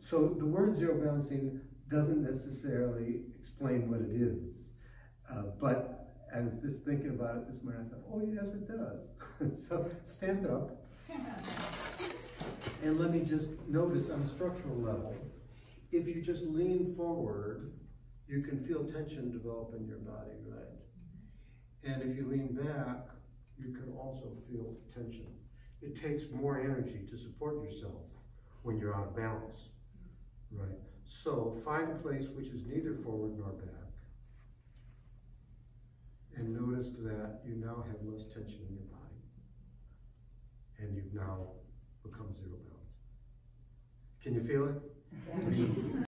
So the word zero balancing doesn't necessarily explain what it is. Uh, but I was just thinking about it this morning. I thought, oh, yes, it does. so stand up. and let me just notice on a structural level, if you just lean forward, you can feel tension develop in your body, right? And if you lean back, you can also feel tension. It takes more energy to support yourself when you're out of balance? So find a place which is neither forward nor back. And notice that you now have less tension in your body. And you've now become zero balance. Can you feel it? Yeah.